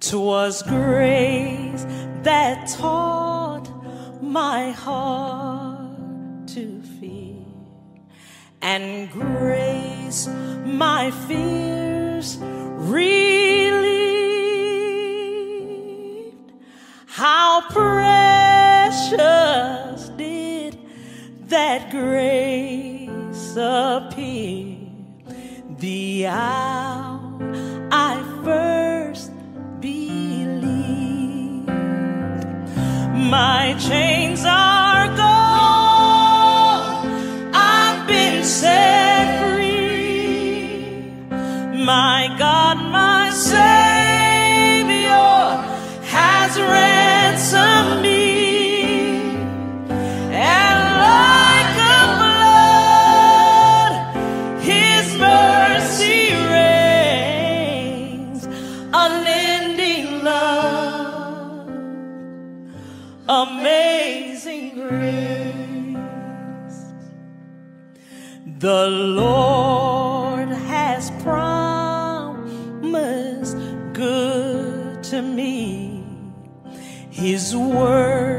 Twas grace that taught my heart to fear, and grace my fears relieved. How precious did that grace appear the hour I first believed. My chains are gone, I've been set free. My God, my Savior The Lord has promised good to me. His word,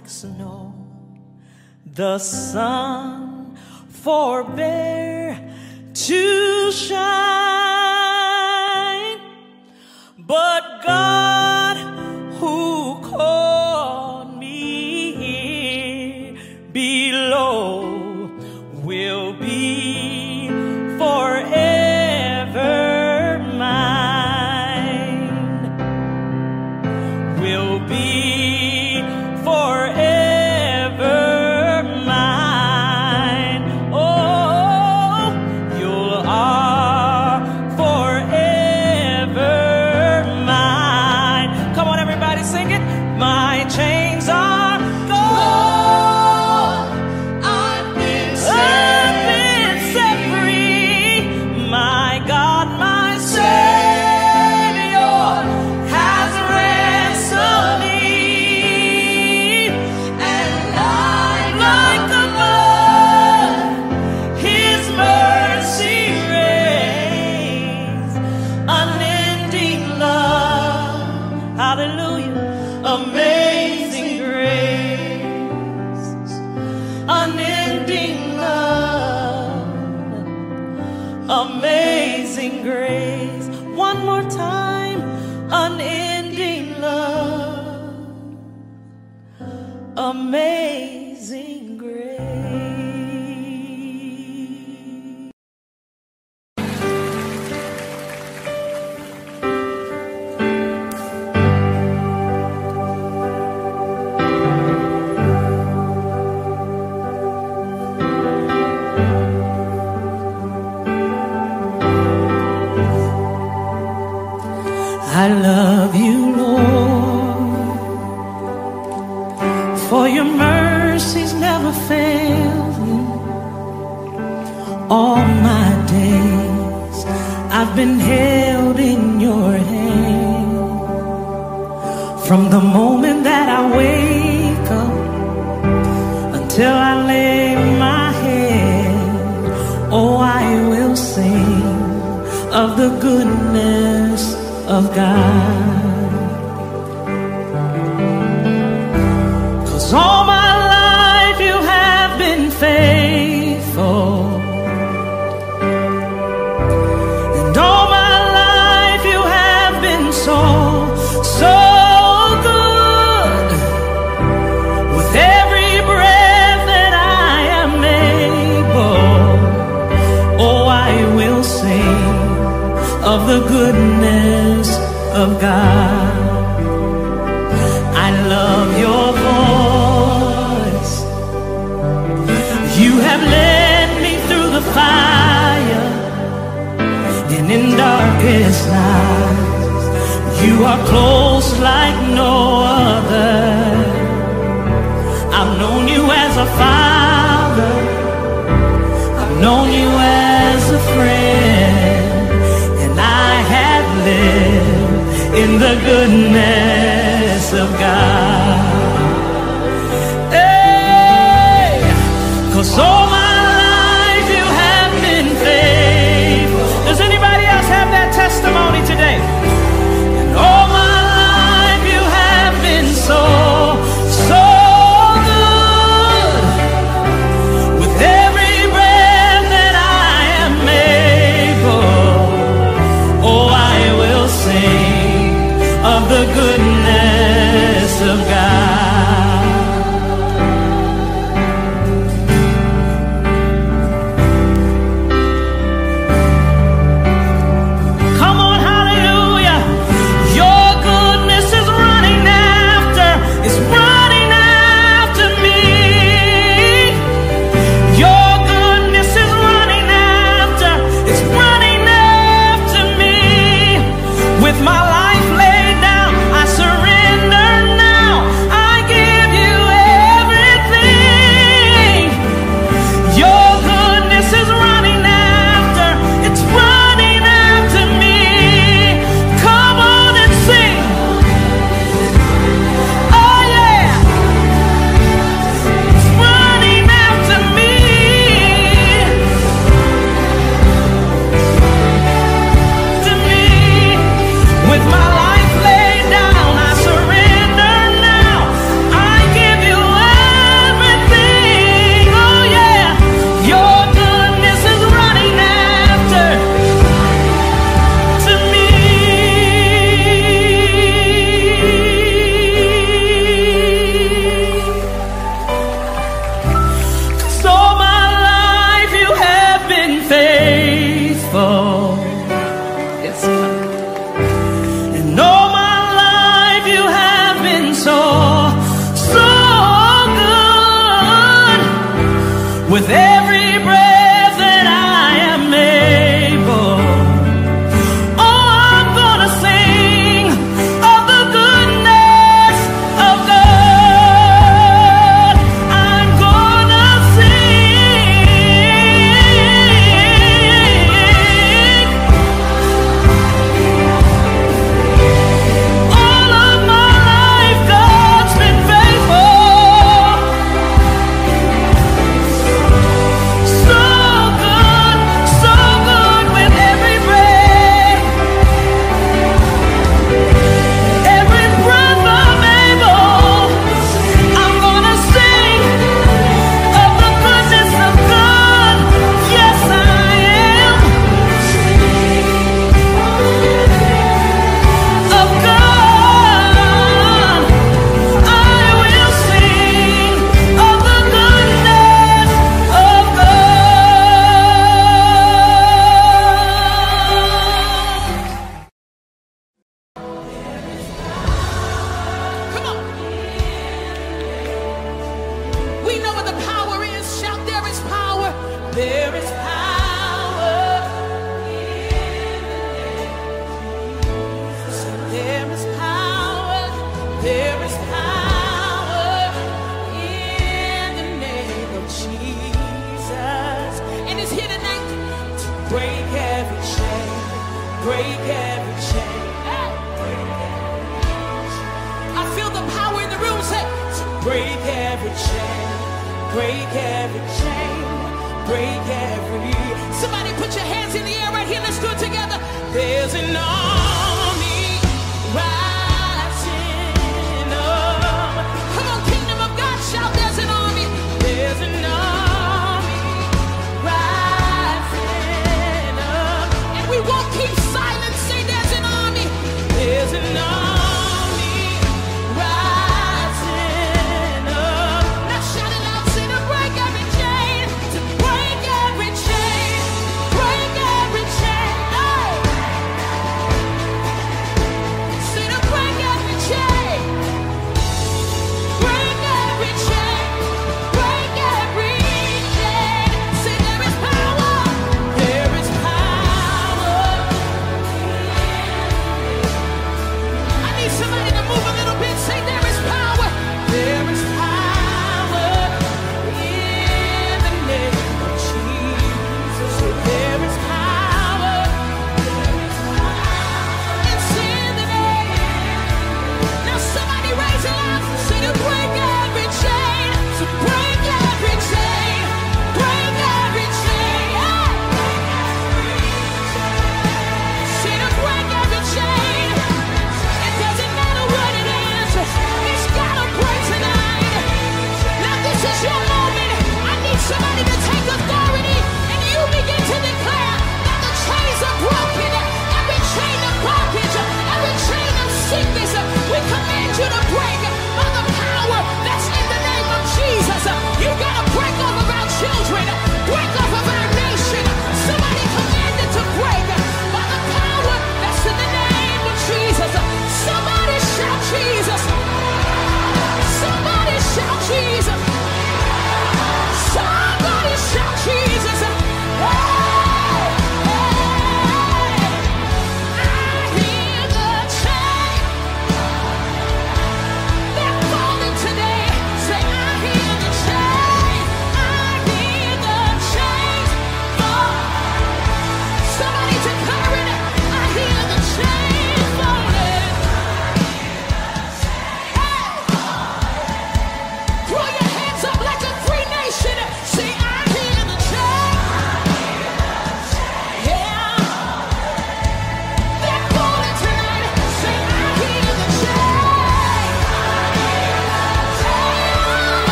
like snow. The sun forbear to shine, but God I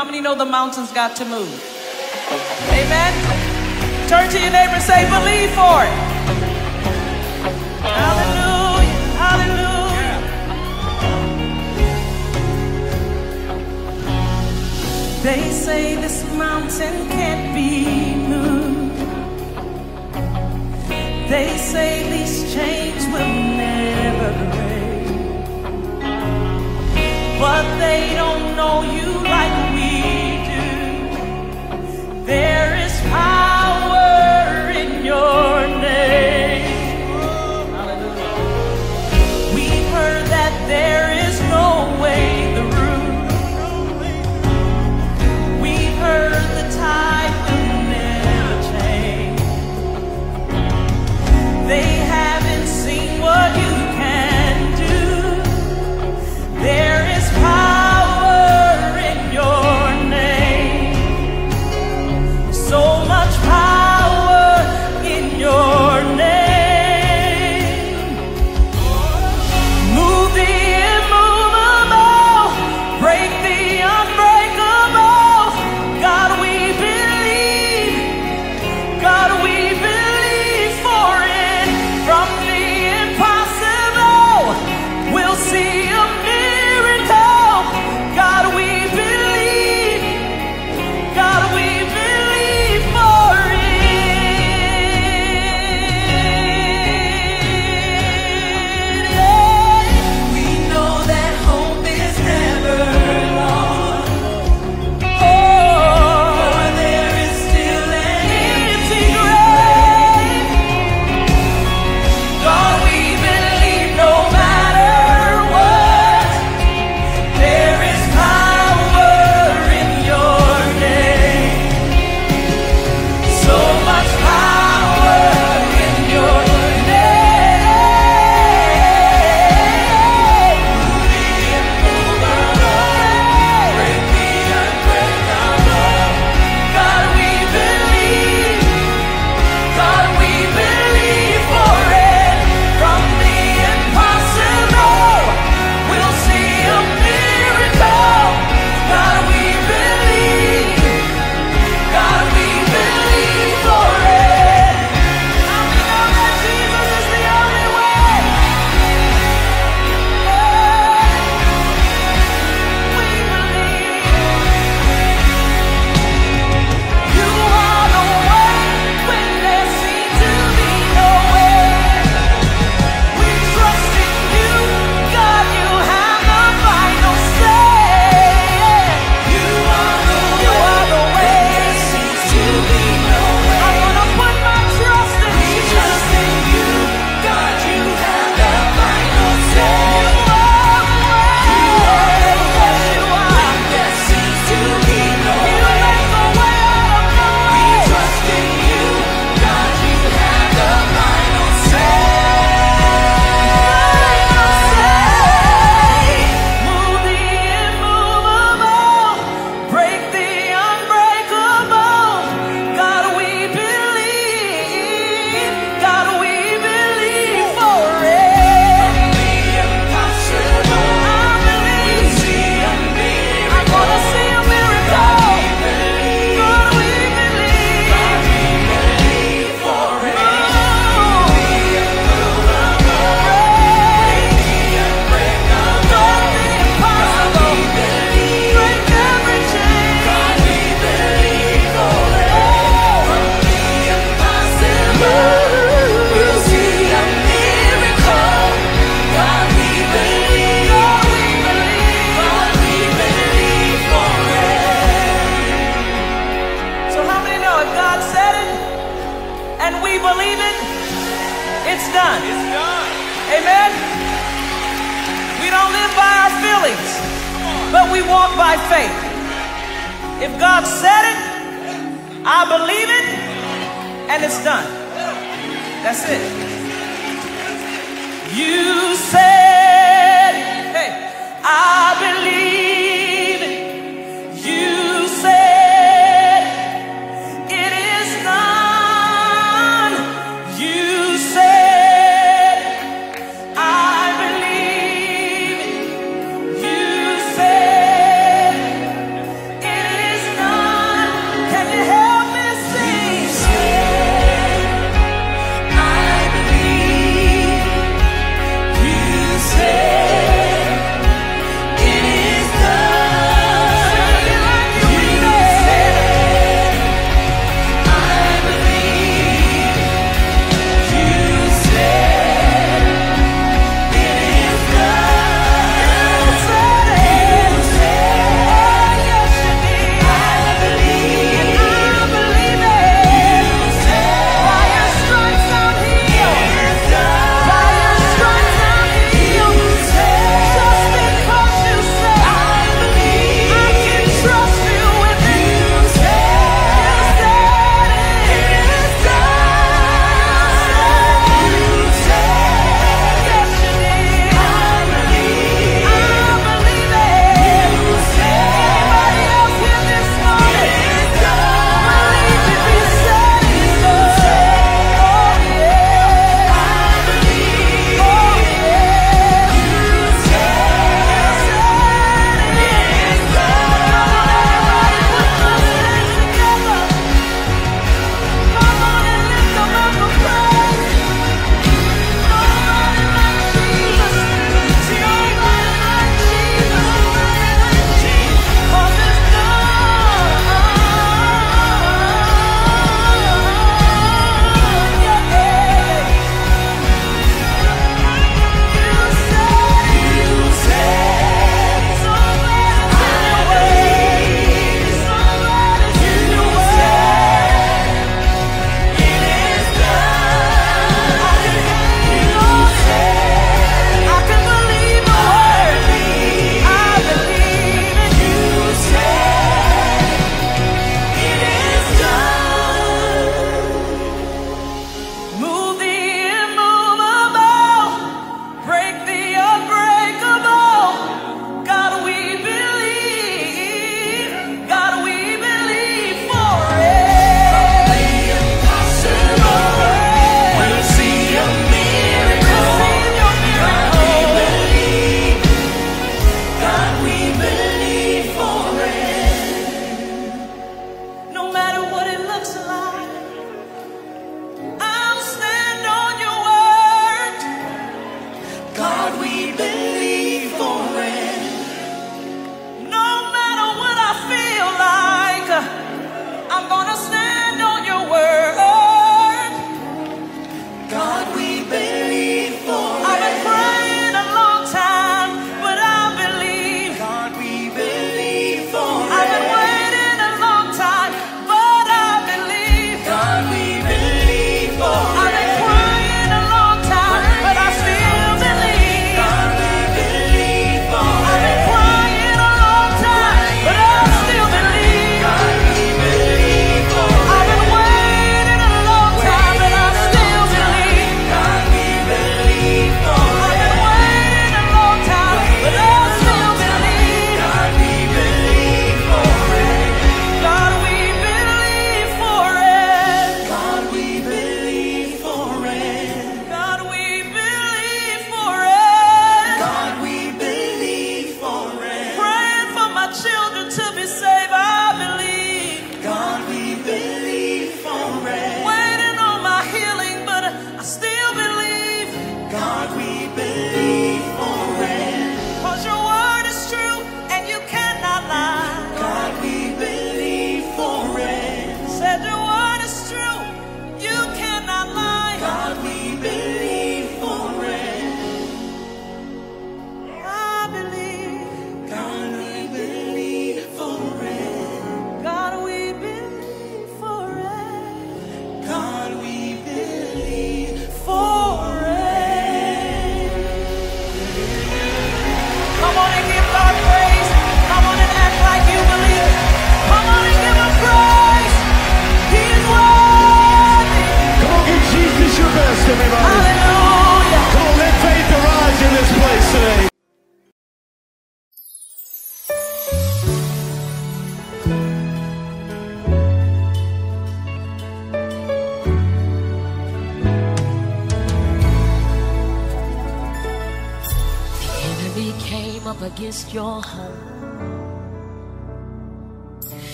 how many know the mountain's got to move? Amen. Turn to your neighbor and say, believe for it. Hallelujah. Hallelujah. They say this mountain can't be moved. They say these chains will never break. But they don't know you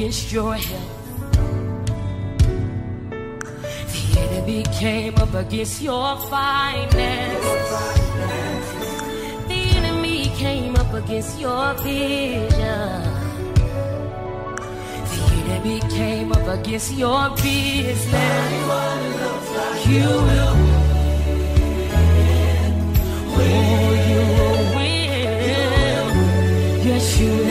against your health. The enemy came up against your finances. The enemy came up against your vision. The enemy came up against your business. You will win. Oh, you will win. Yes, you will.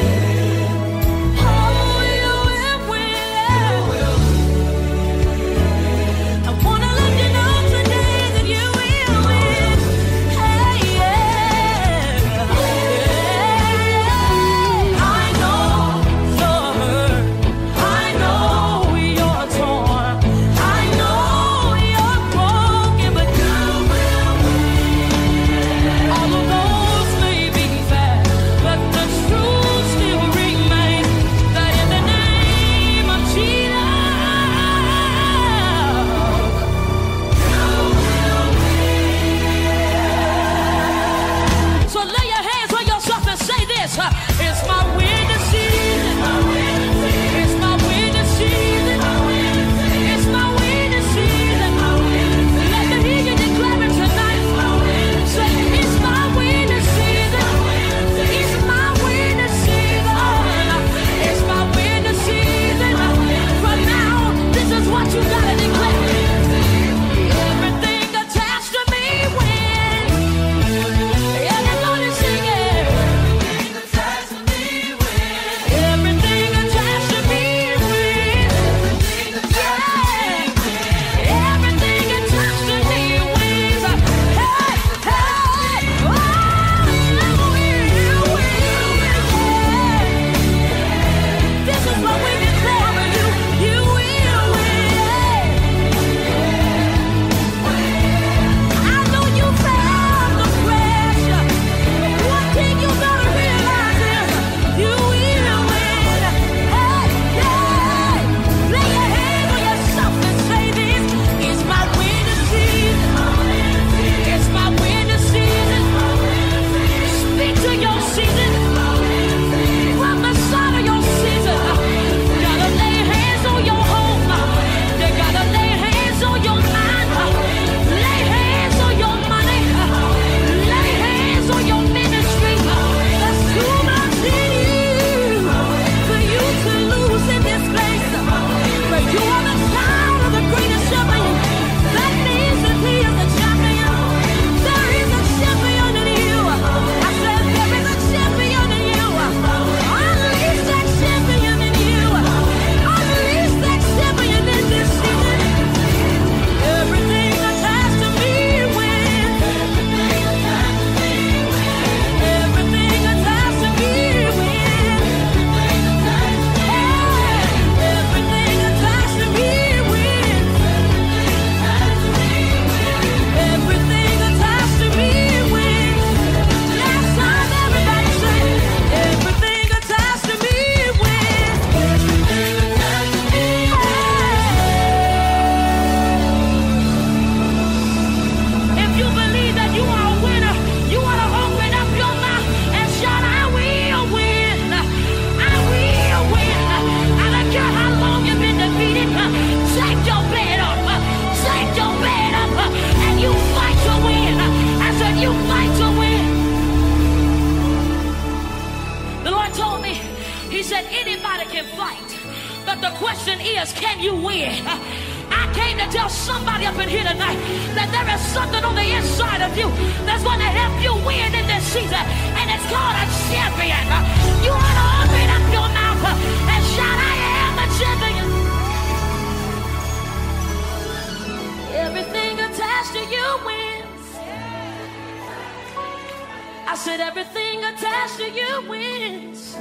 Said everything attached to you wins.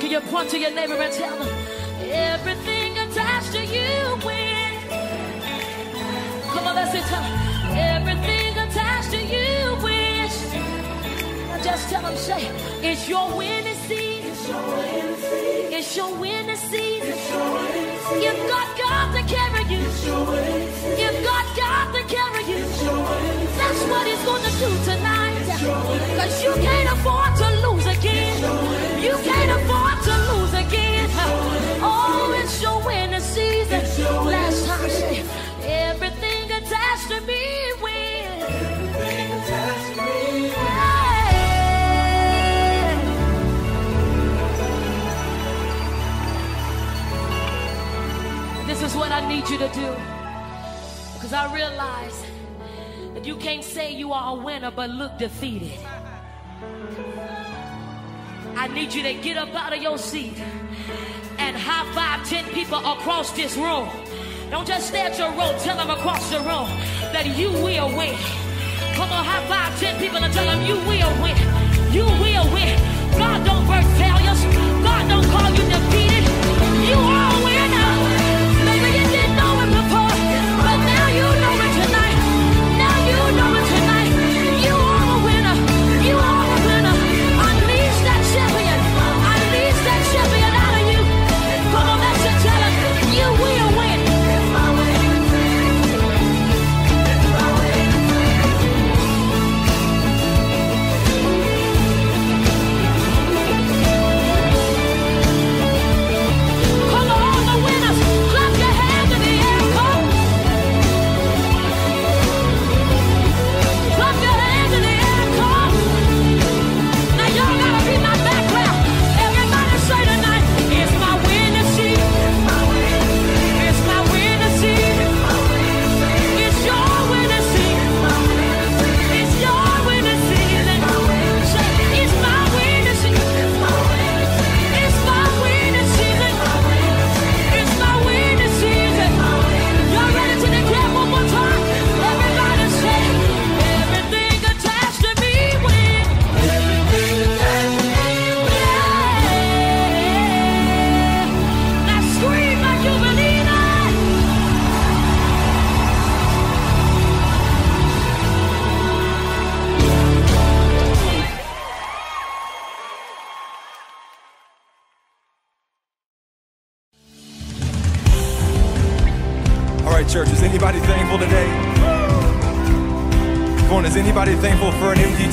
Can you point to your neighbor and tell them everything attached to you wins? Come on, let's say tell them everything attached to you wins. Now just tell them, say it's your winning season. It's your winning season. You've got God to carry you. You've got God to carry you. That's what He's going to do tonight. Because you can't afford to lose again. You can't afford to lose again. Oh, it's your winning season. Last time, say everything attached to me wins. This is what I need you to do. Because I realize you can't say you are a winner but look defeated. I need you to get up out of your seat and high five 10 people across this room. Don't just stay at your room, tell them across the room that you will win. Come on, high five 10 people and tell them you will win. You will win. God don't birth failures. God don't call you defeated.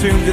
For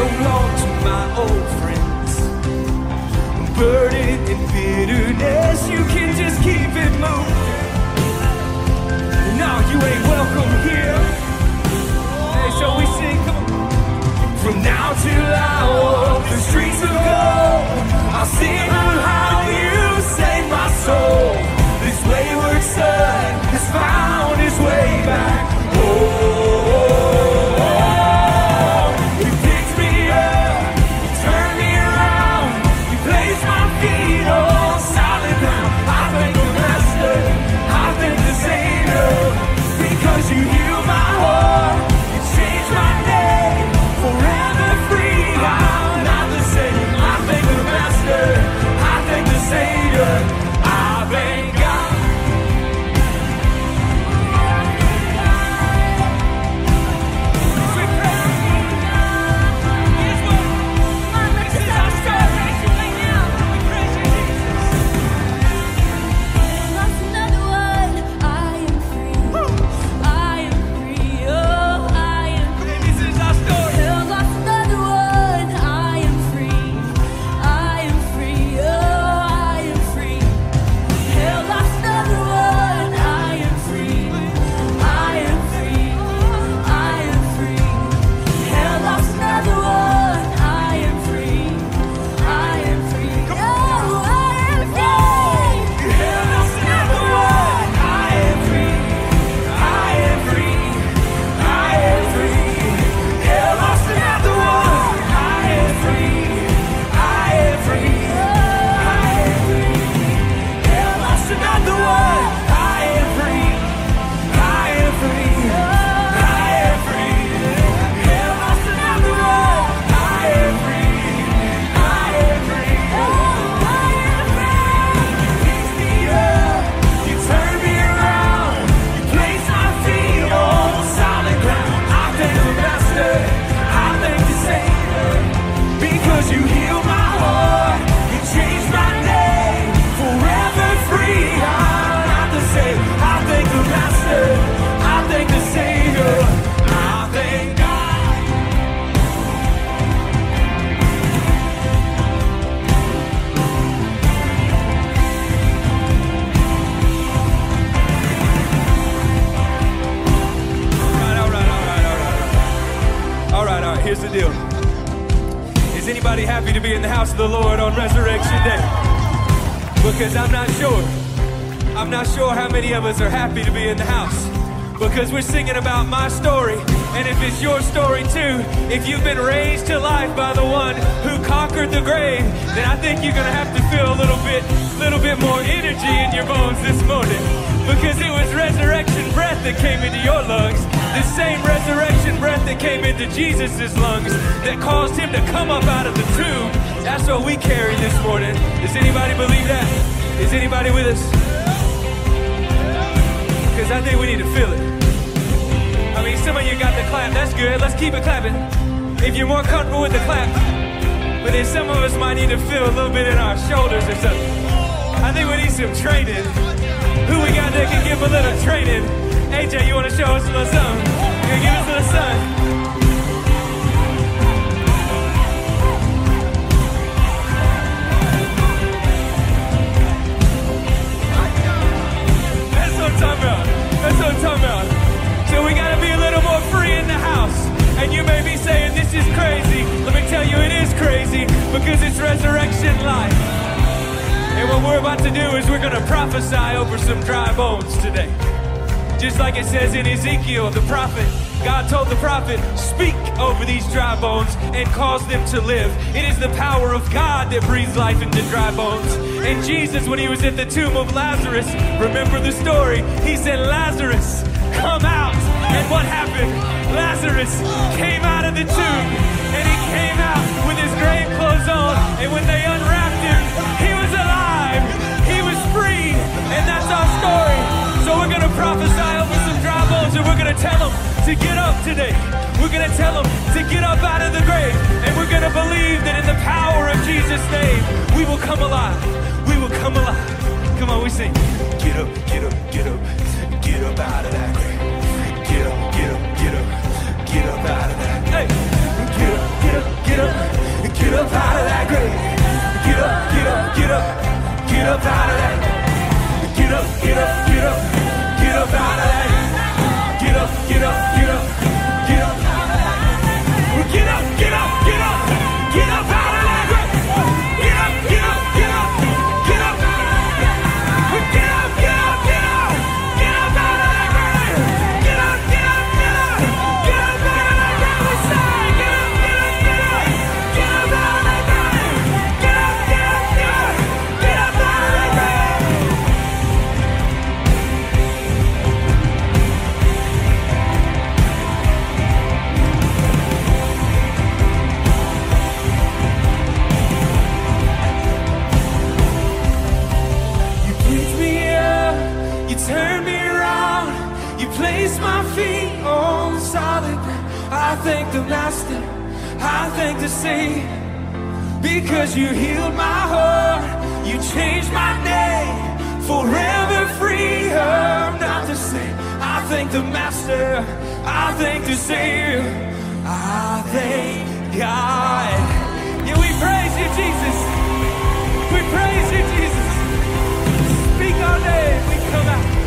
So, long to my old friends. Burden and bitterness, you can just keep it moving. Now you ain't welcome here. Hey, shall we sing? On. From now till I walk the streets of gold, I'll sing of how you saved my soul. This wayward son has found his way back house of the Lord on Resurrection Day? Because I'm not sure. I'm not sure how many of us are happy to be in the house. Because we're singing about my story. And if it's your story too, if you've been raised to life by the one who conquered the grave, then I think you're gonna have to feel a little bit, little bit more energy in your bones this morning. Because it was resurrection breath that came into your lungs. The same resurrection breath that came into Jesus' lungs that caused him to come up out of the tomb. That's what we carry this morning. Does anybody believe that? Is anybody with us? Because I think we need to feel it. I mean, some of you got the clap. That's good. Let's keep it clapping. If you're more comfortable with the clap. But then some of us might need to feel a little bit in our shoulders or something. I think we need some training. Who we got that can give a little training? AJ, you want to show us a little something? You gonna give us a little something? That's what I'm talking about. That's what I'm talking about. So we gotta be a little more free in the house. And you may be saying this is crazy. Let me tell you it is crazy because it's resurrection life. And what we're about to do is we're gonna prophesy over some dry bones today. Just like it says in Ezekiel, the prophet, God told the prophet, speak over these dry bones and cause them to live. It is the power of God that breathes life into dry bones. And Jesus, when he was at the tomb of Lazarus, remember the story, he said, Lazarus, come out. And what happened? Lazarus came out of the tomb and he came out with his grave clothes on. And when they unwrapped him, he was alive. He was free. And that's our story. So we're going to prophesy bones and we're going to tell them to get up today. We're going to tell them to get up out of the grave. And we're going to believe that in the power of Jesus' name, we will come alive. We will come alive. Come on, we sing. Get up, get up, get up. Get up out of that grave. Get up, get up, get up. Get up out of that. Hey. Get up, get up, get up. Get up out of that grave. Get up, get up, get up. Get up out of that. Get up, get up, get up. Get up out of that. Get up, get up, get up. Thank the Master, I thank the Savior, because you healed my heart, you changed my name, forever free. I'm not the same. I thank the Master, I thank the Savior, I thank God. Yeah, we praise you, Jesus. We praise you, Jesus. Speak our name, we come out.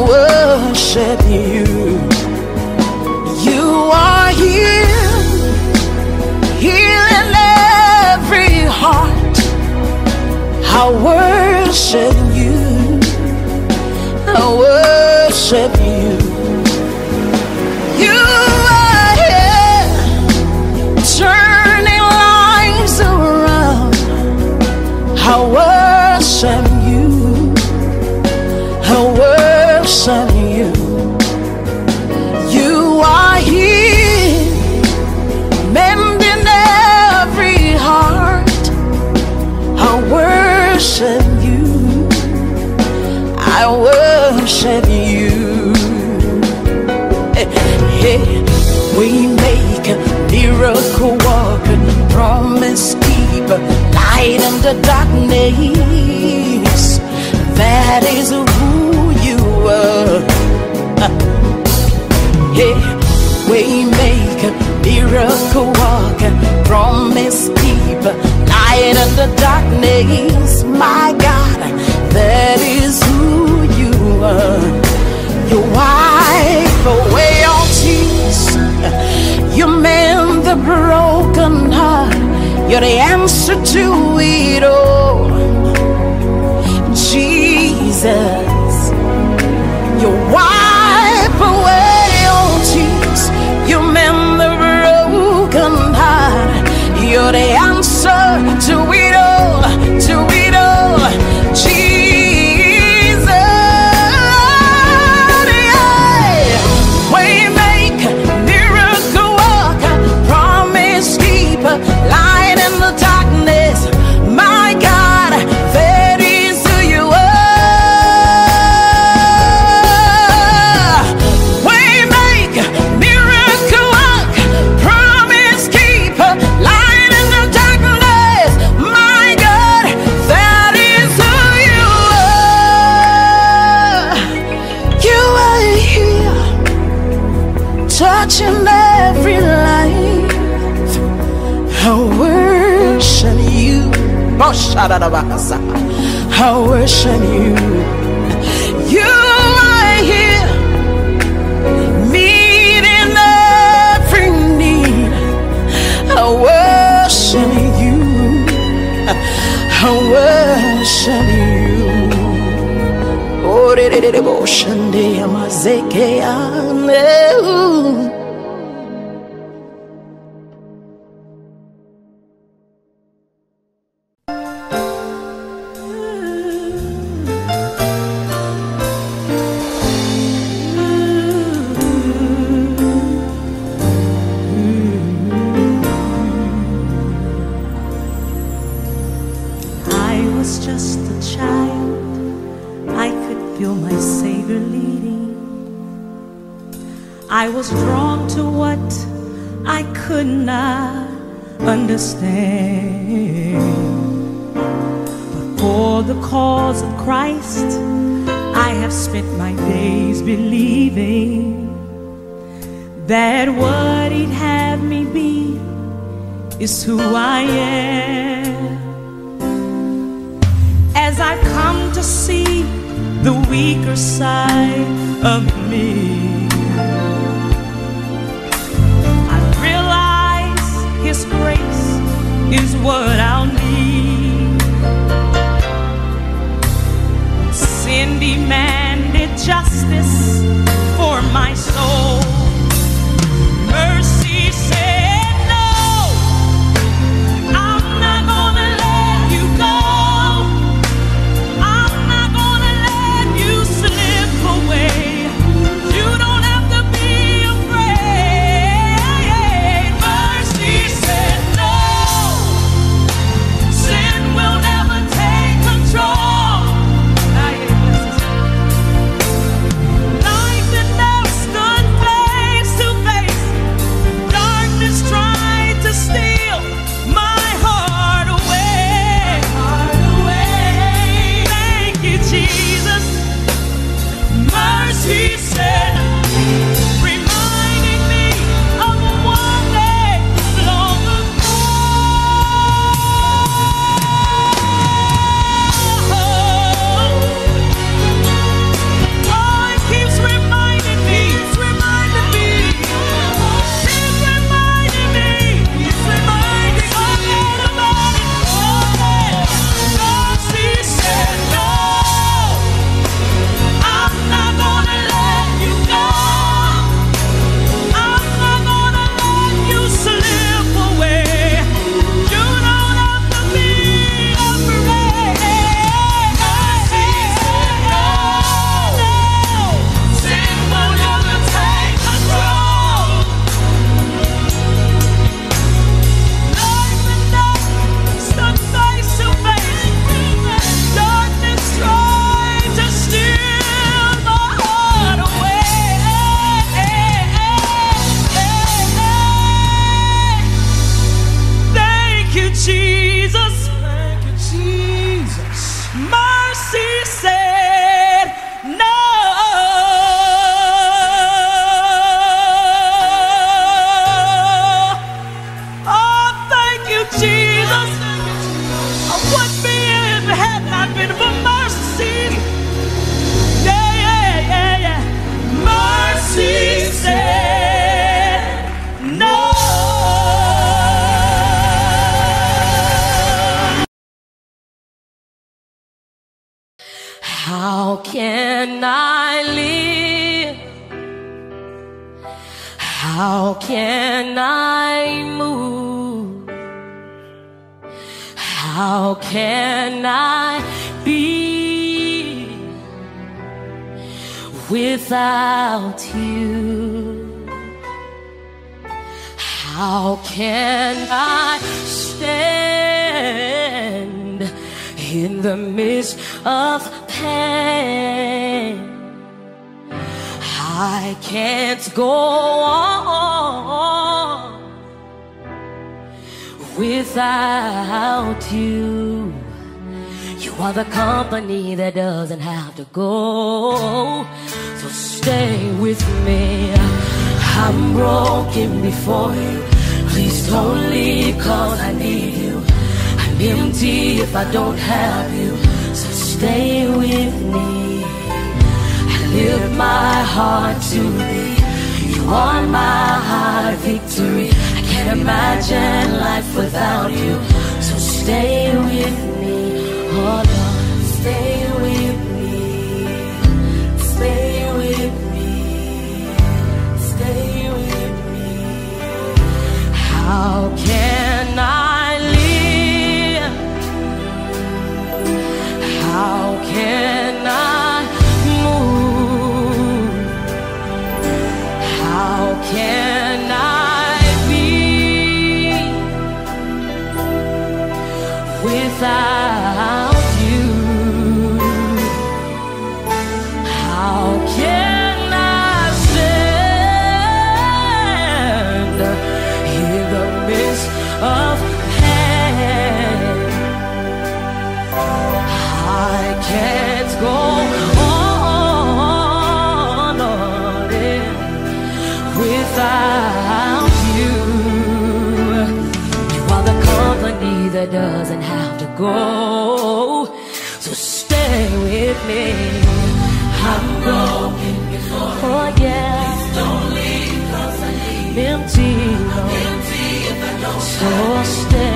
worship you. You are here, healing every heart. I worship you. I worship yeah Way maker miracle walker Promise keeper Light in the darkness. That is who you are. Yeah. Way maker miracle walker Promise keeper Light in the darkness. My God That is who you are. You're away. You mend the broken heart. You're the answer to it all. Jesus, you wipe away all tears. You mend the broken heart. You're the answer. Shadarabasa. I worship you. You are here, meeting every need. I worship you. I worship you. Oh, devotion re re re, doesn't have to go. So stay with me. I'm broken before you. Please don't leave cause I need you. I'm empty if I don't have you. So stay with me. I lift my heart to thee. You are my heart victory. I can't imagine life without you. So stay with me. Oh Lord, stay How can I live? How can go. So stay with me. I'm broken before. Oh yeah. don't leave 'cause I need empty. Empty if I don't. So stay.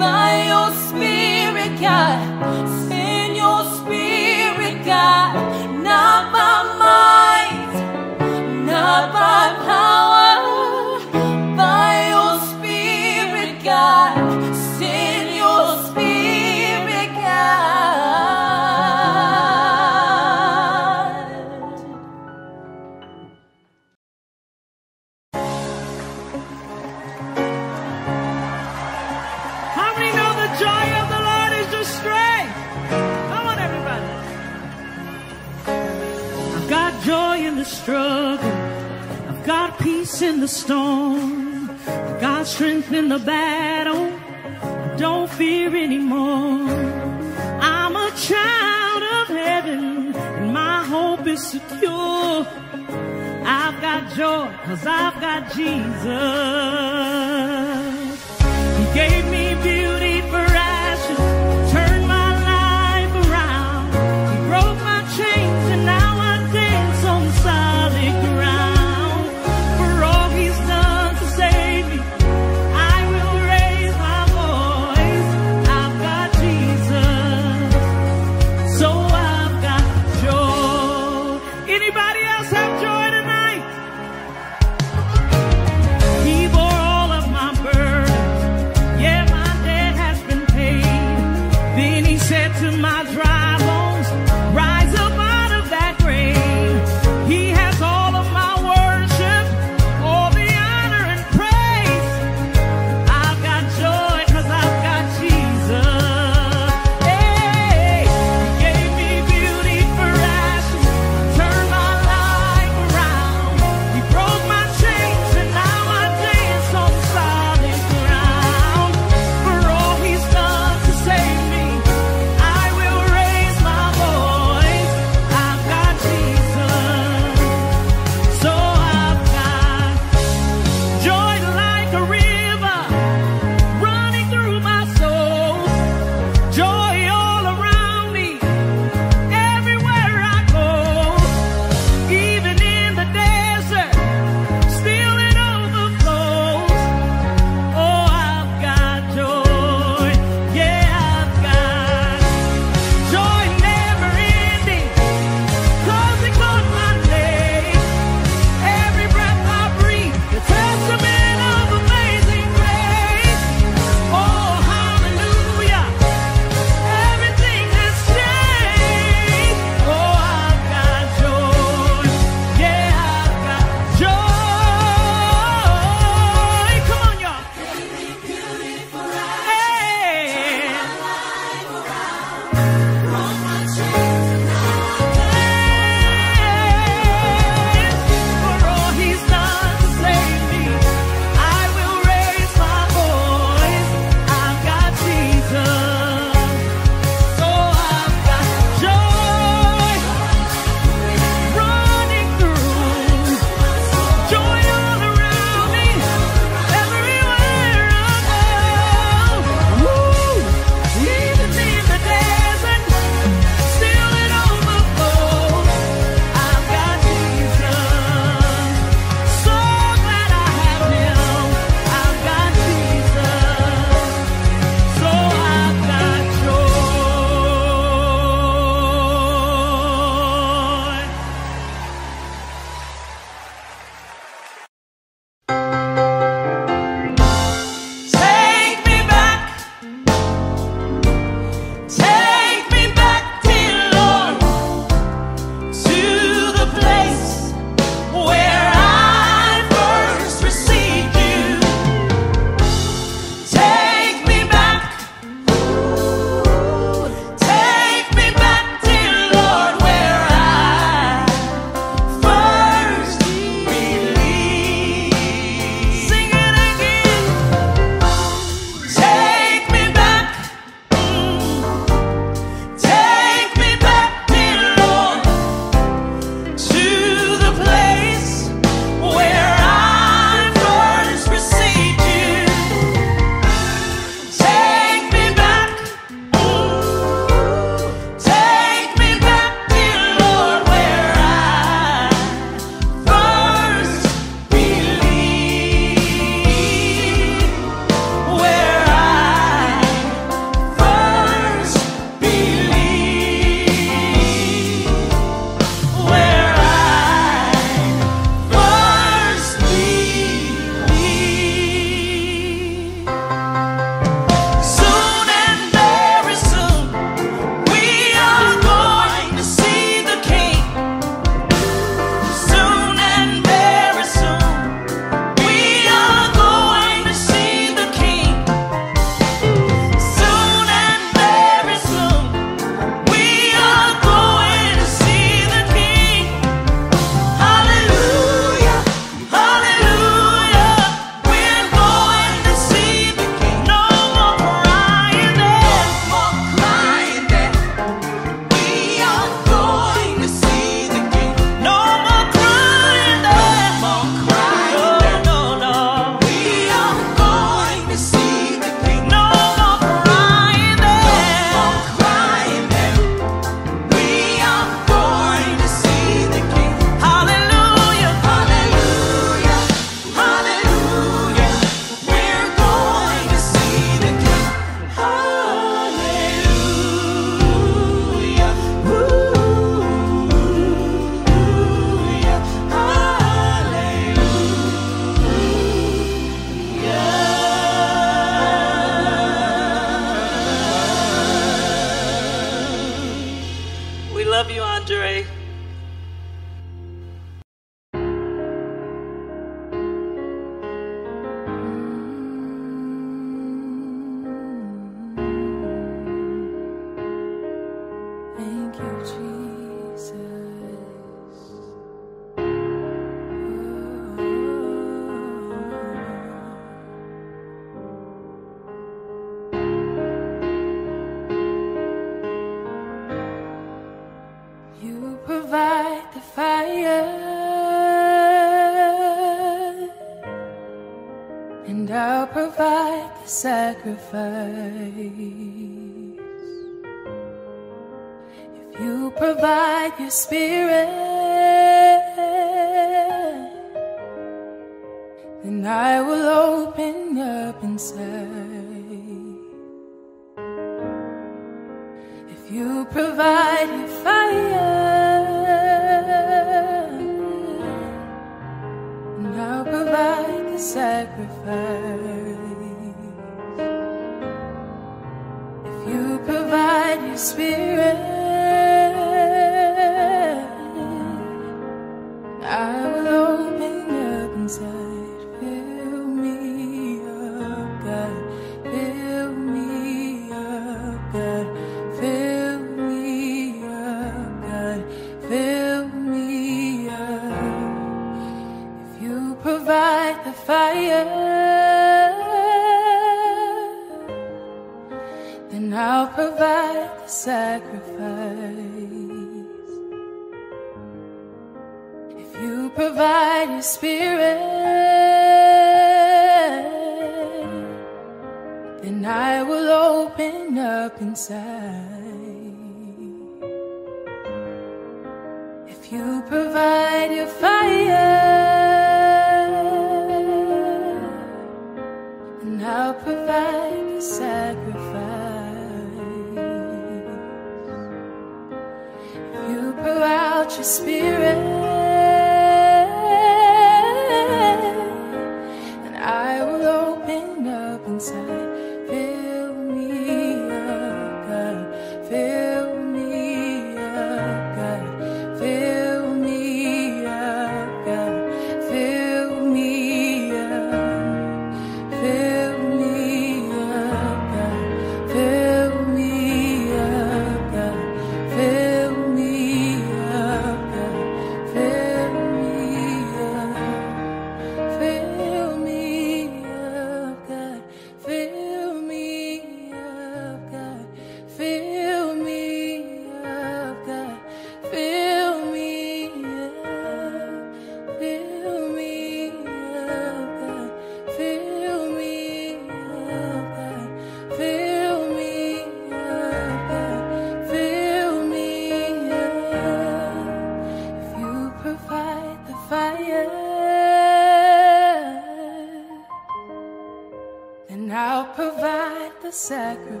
Provide the sacrifice.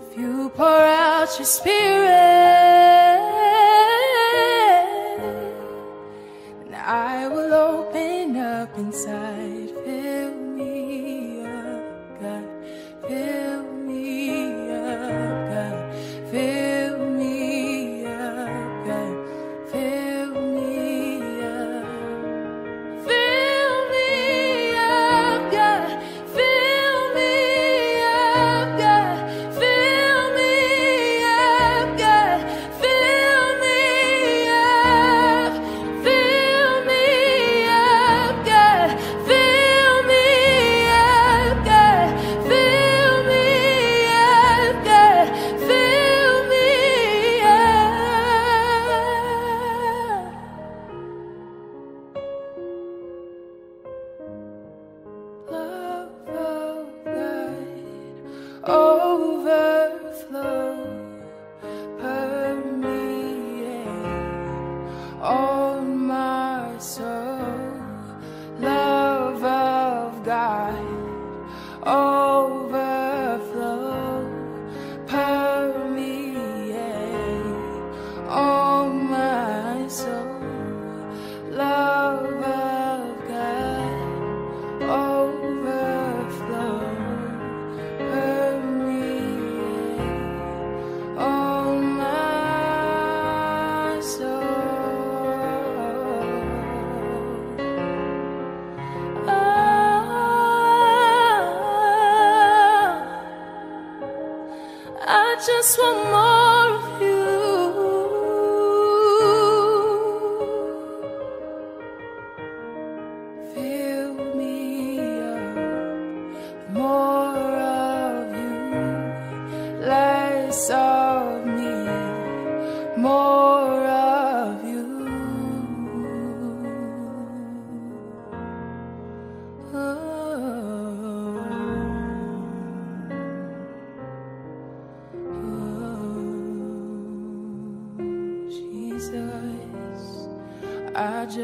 If you pour out your spirit,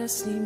I just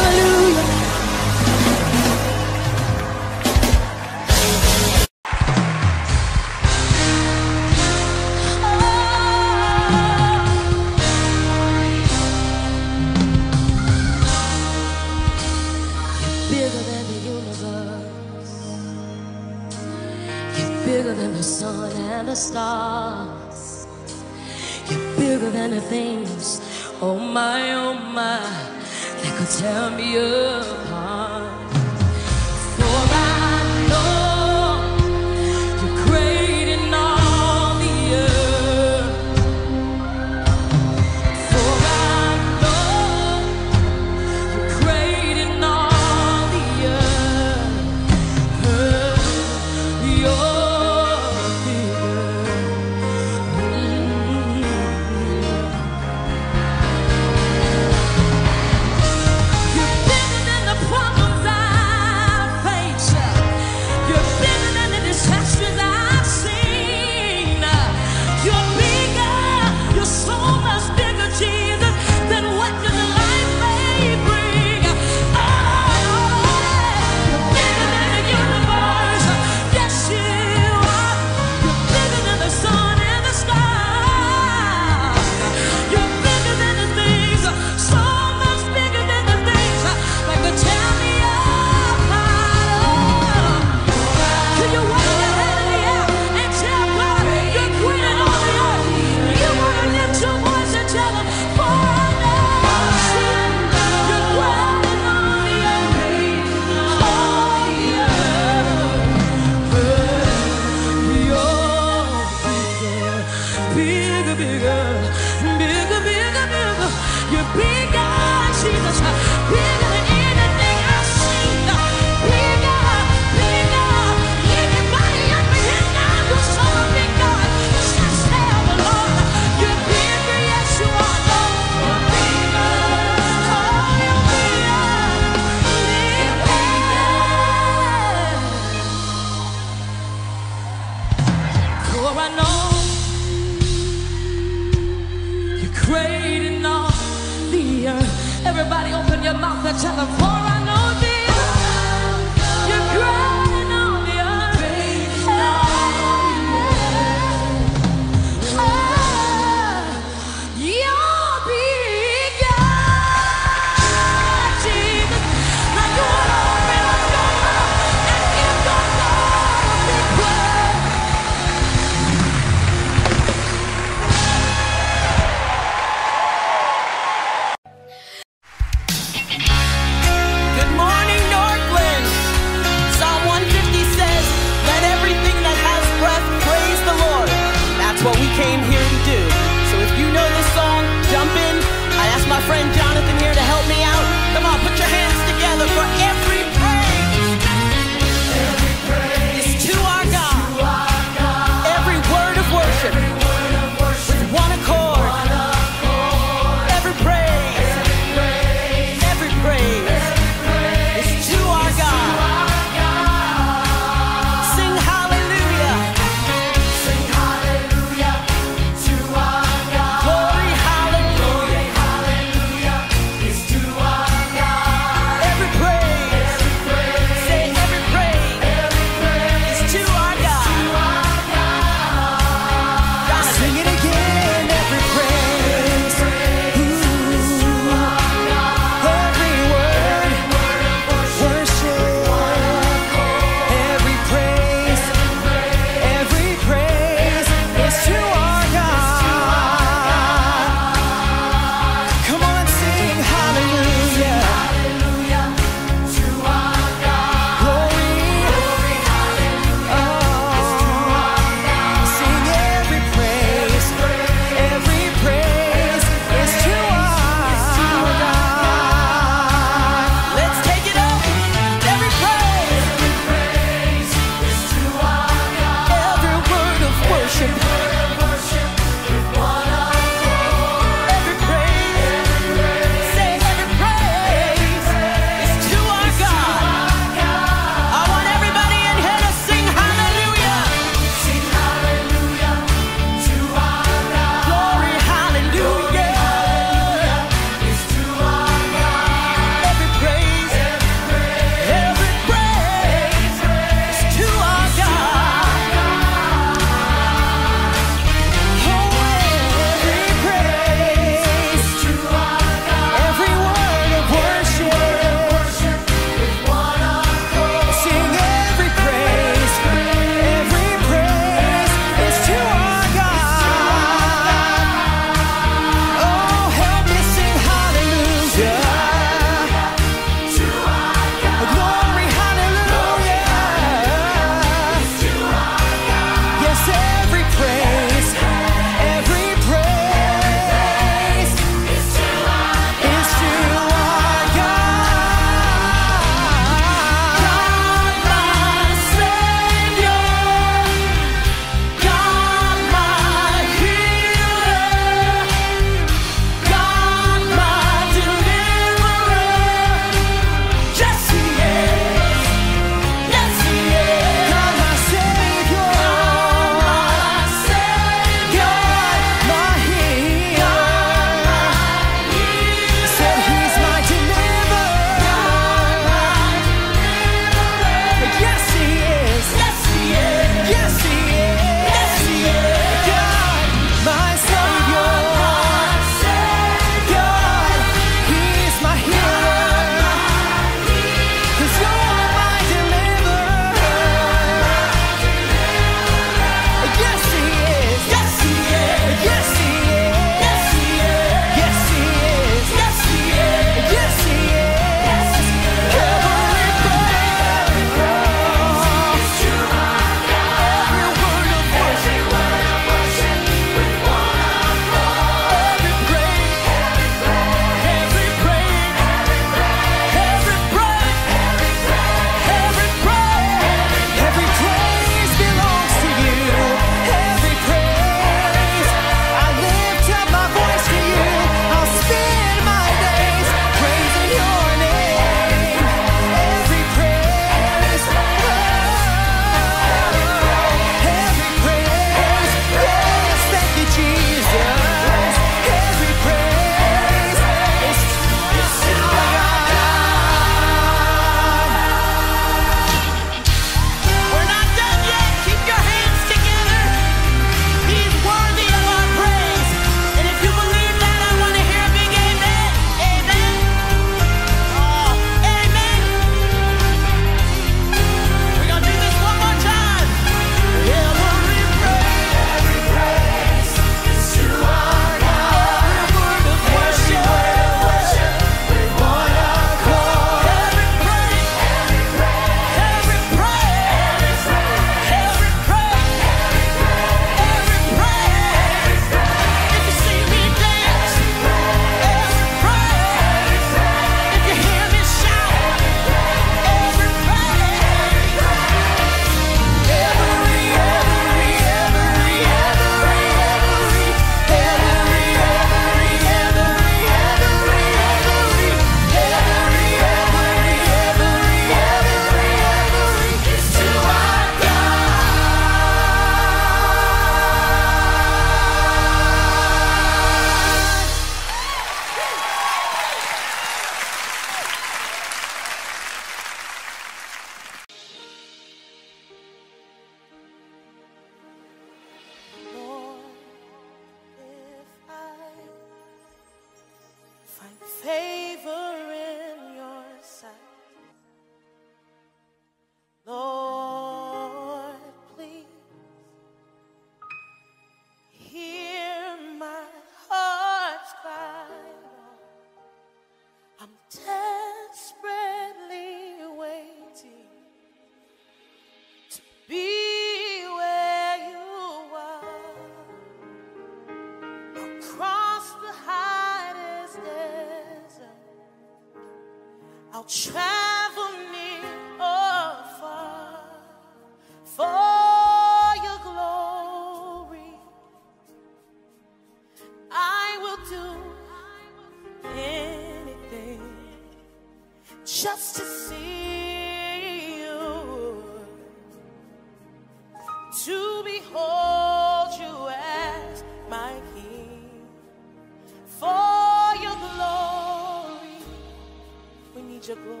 need your glory.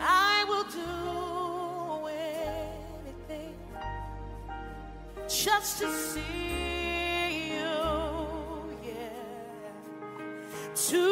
I will do anything just to see you, yeah. To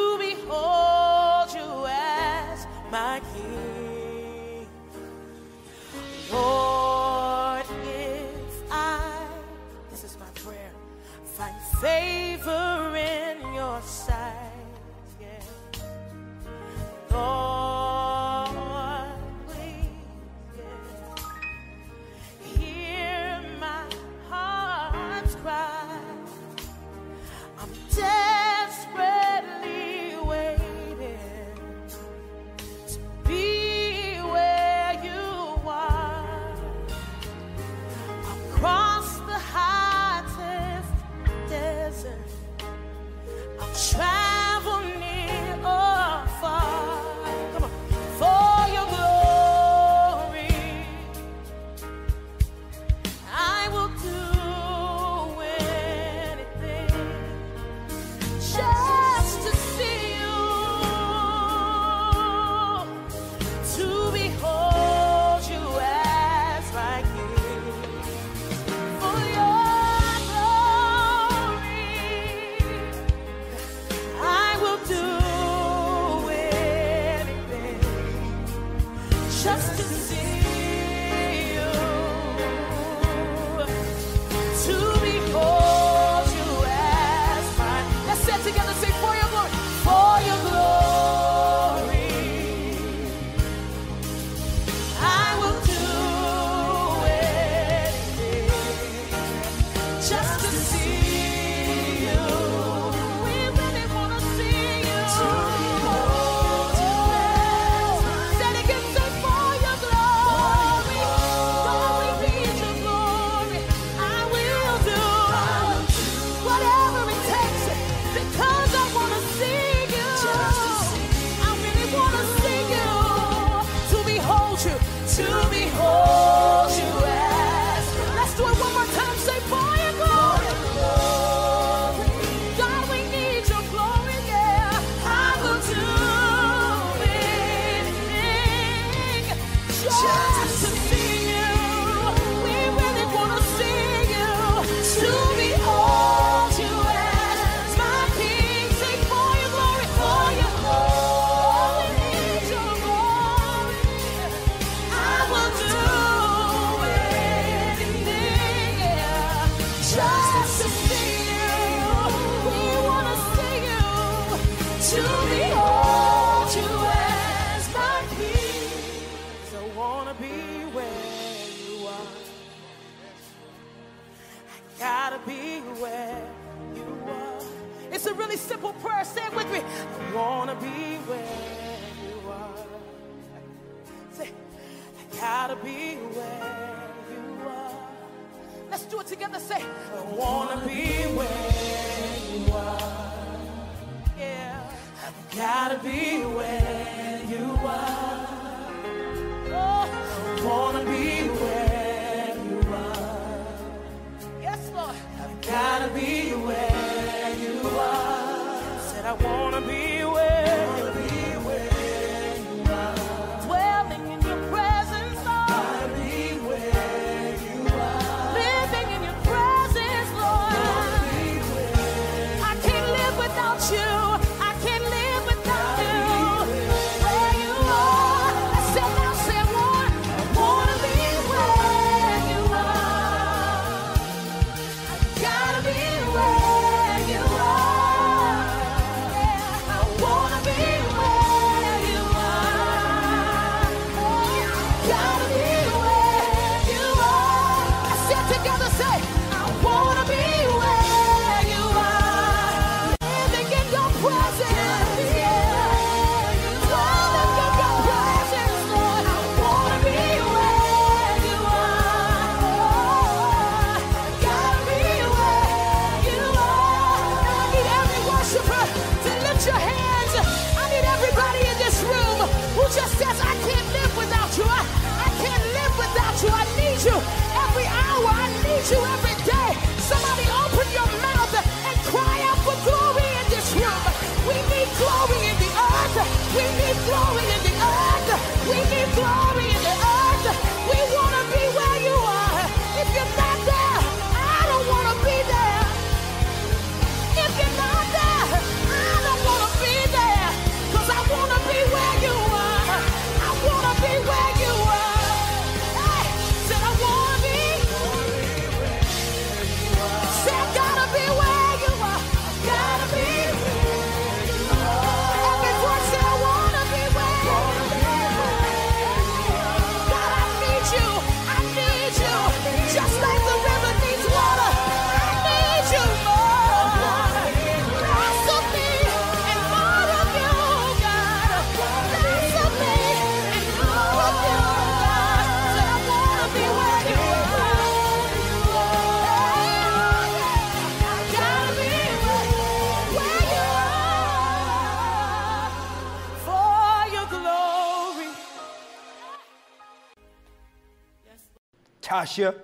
вообще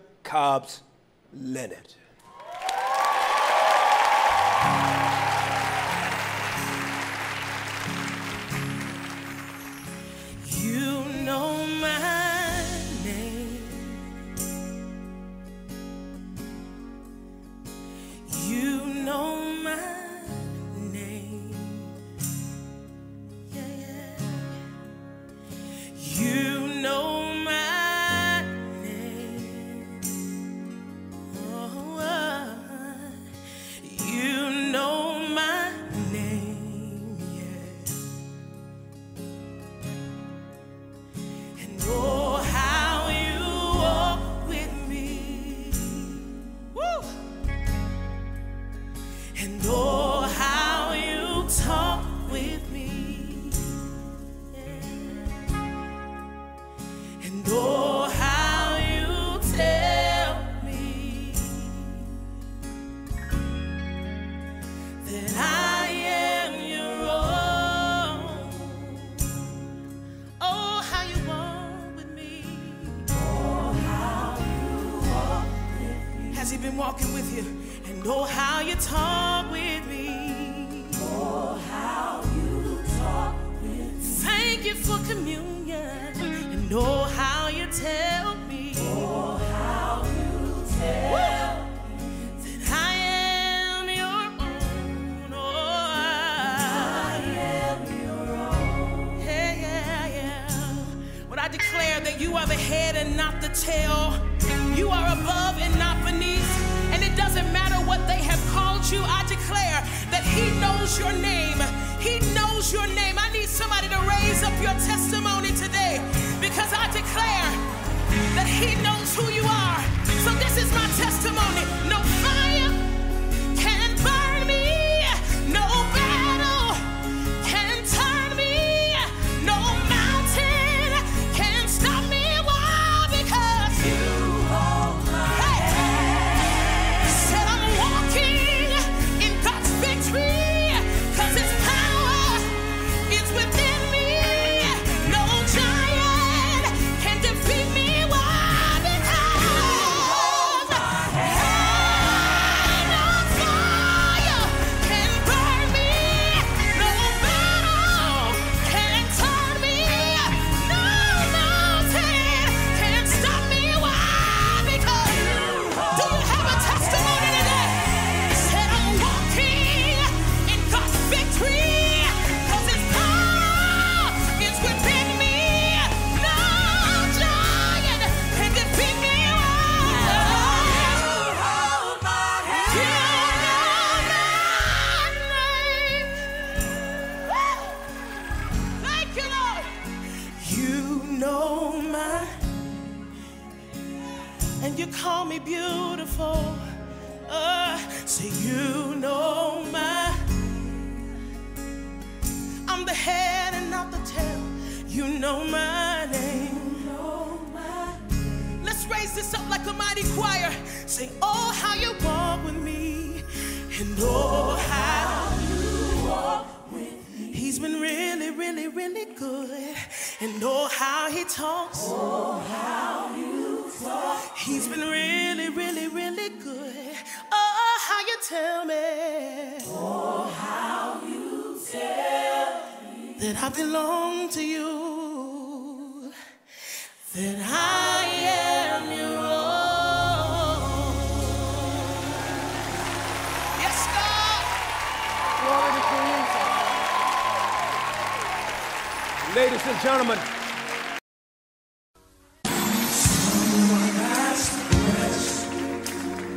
gentlemen.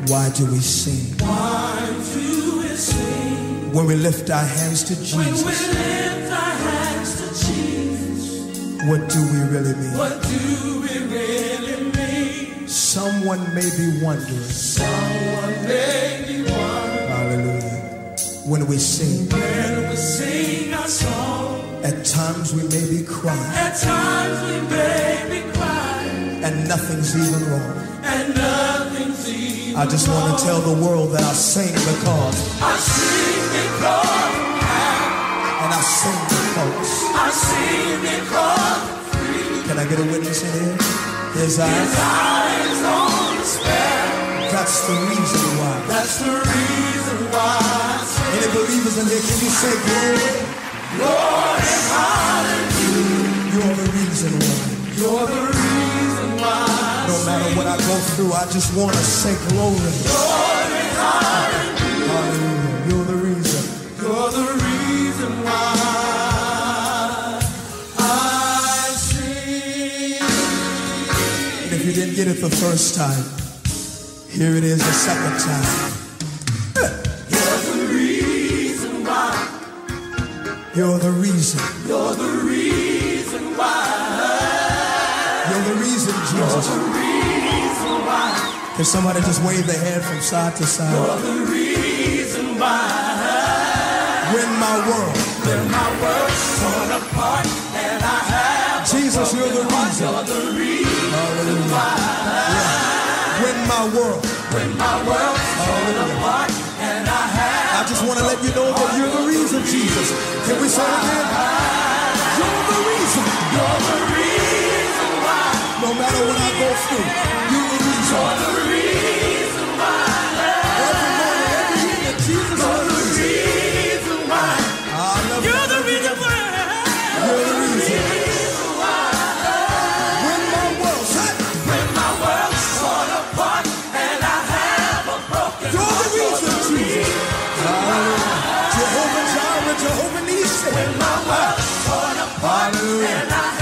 Why do we sing? Why do we sing? When we lift our hands to Jesus. When we lift our hands to Jesus. What do we really mean? What do we really mean? Someone may be wondering. Someone may be wondering. Hallelujah. When we sing. When we sing our song. At times we may be crying. At times we may be crying. And nothing's even wrong. And nothing's even wrong. I just wrong. want to tell the world that I sing because. I sing because. And I sing because. I sing because. Can I get a witness in here? His eyes. His eyes on despair. That's the reason why. That's the reason why. Any believers in here, can you say glory? Glory reason why. You're the reason why. No matter what I go through, I just want to say glory. Glory, hallelujah. Hallelujah. You're the reason. You're the reason why. I sing. And if you didn't get it the first time, here it is the second time. You're the reason why. You're the reason. You're the reason Jesus. You're the reason why. Can somebody just wave their hand from side to side? You're the reason why. When my world, when my world's torn apart, and I have Jesus, you're the reason. You're the reason why. Yeah. When my world, when my world's torn apart, and I have I just want to let you know that you're the reason, Jesus. Can we say it again? You're the reason. You're the reason. No matter what I go through, you're the reason. You're the reason why. Every morning, every evening, Jesus, you're the reason why. I love You're the reason why. You're the reason. When my world, say, when my world's torn apart and I have a broken You're the reason, Jesus. Hallelujah. Jehovah Jireh, Jehovah Nissi. When my world's torn apart and I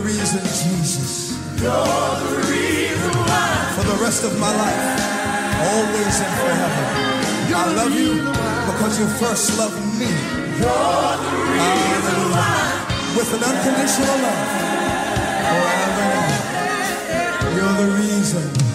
reason, Jesus. You're the reason why. For the rest of my life, always and forever. I love you because you first loved me. You're the reason why. With an unconditional love. Forever. You're the reason.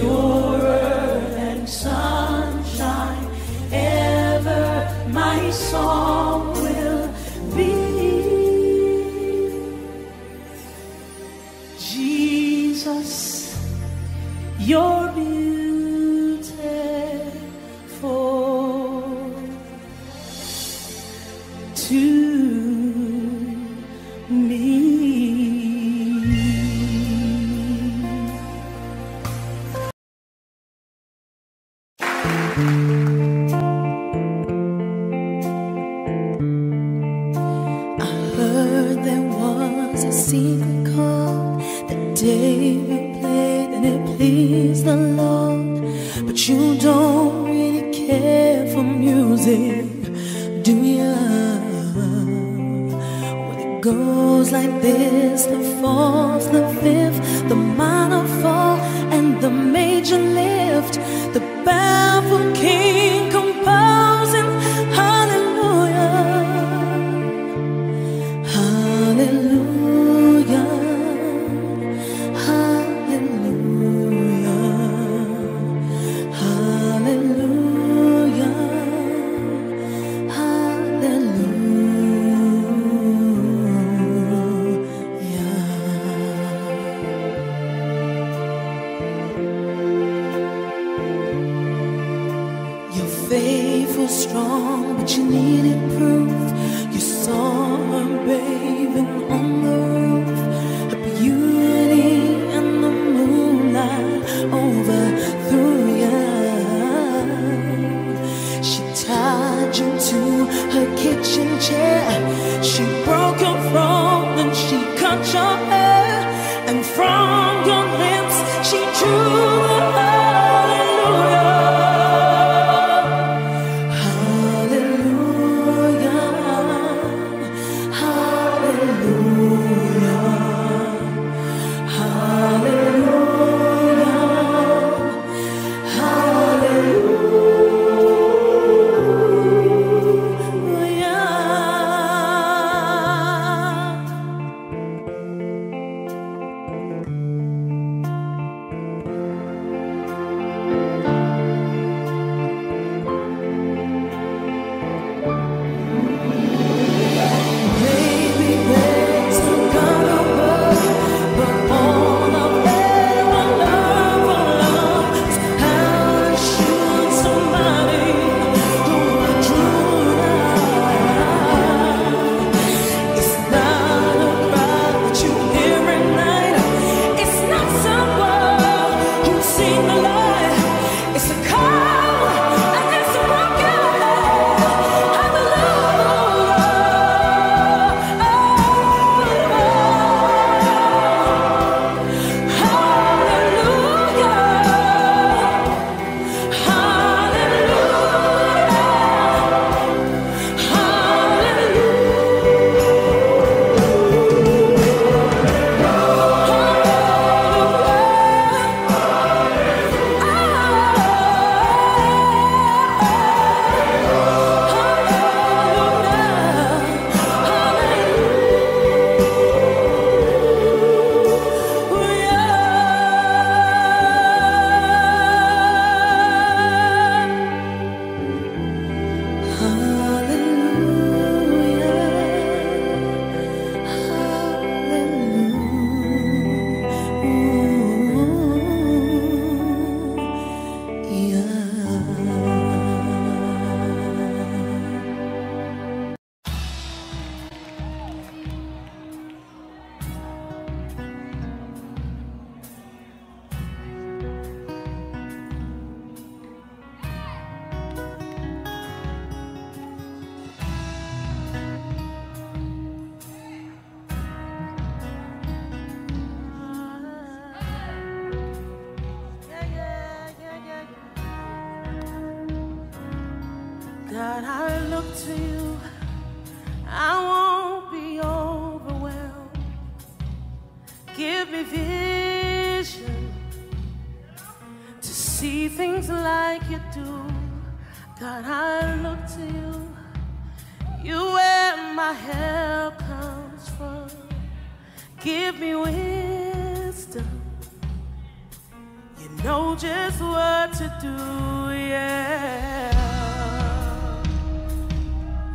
Springtime, look to you, I won't be overwhelmed. Give me vision to see things like you do. God, I look to you. You where my help comes from. Give me wisdom. You know just what to do, yeah.